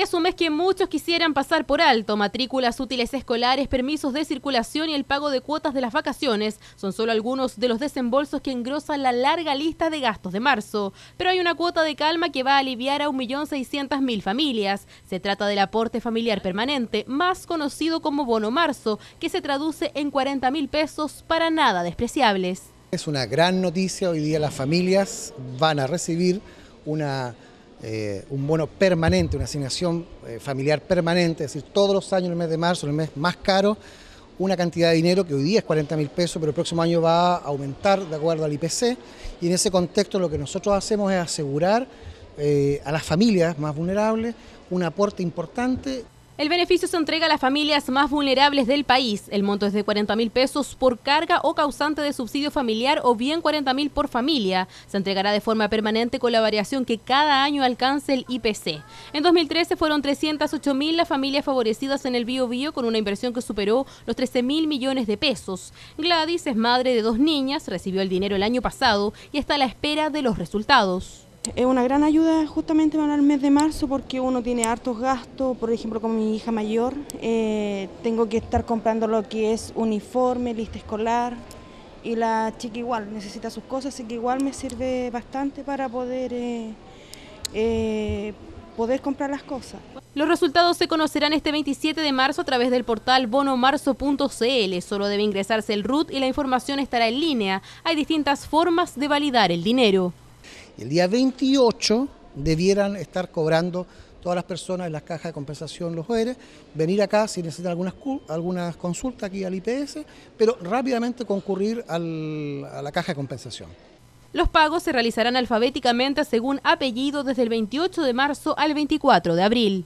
Es un mes que muchos quisieran pasar por alto. Matrículas útiles escolares, permisos de circulación y el pago de cuotas de las vacaciones son solo algunos de los desembolsos que engrosan la larga lista de gastos de marzo. Pero hay una cuota de calma que va a aliviar a 1.600.000 familias. Se trata del aporte familiar permanente, más conocido como bono marzo, que se traduce en 40.000 pesos para nada despreciables. Es una gran noticia. Hoy día las familias van a recibir una eh, un bono permanente, una asignación eh, familiar permanente, es decir, todos los años en el mes de marzo, en el mes más caro, una cantidad de dinero que hoy día es 40 mil pesos, pero el próximo año va a aumentar de acuerdo al IPC y en ese contexto lo que nosotros hacemos es asegurar eh, a las familias más vulnerables un aporte importante el beneficio se entrega a las familias más vulnerables del país. El monto es de 40 mil pesos por carga o causante de subsidio familiar o bien 40 mil por familia. Se entregará de forma permanente con la variación que cada año alcance el IPC. En 2013 fueron 308 mil las familias favorecidas en el Bio Bio con una inversión que superó los 13 mil millones de pesos. Gladys es madre de dos niñas, recibió el dinero el año pasado y está a la espera de los resultados. Es una gran ayuda justamente para el mes de marzo porque uno tiene hartos gastos, por ejemplo con mi hija mayor, eh, tengo que estar comprando lo que es uniforme, lista escolar y la chica igual necesita sus cosas, así que igual me sirve bastante para poder, eh, eh, poder comprar las cosas. Los resultados se conocerán este 27 de marzo a través del portal bonomarzo.cl. Solo debe ingresarse el RUT y la información estará en línea. Hay distintas formas de validar el dinero. El día 28 debieran estar cobrando todas las personas en las cajas de compensación los OER, venir acá si necesitan algunas consultas aquí al IPS, pero rápidamente concurrir a la caja de compensación. Los pagos se realizarán alfabéticamente según apellido desde el 28 de marzo al 24 de abril.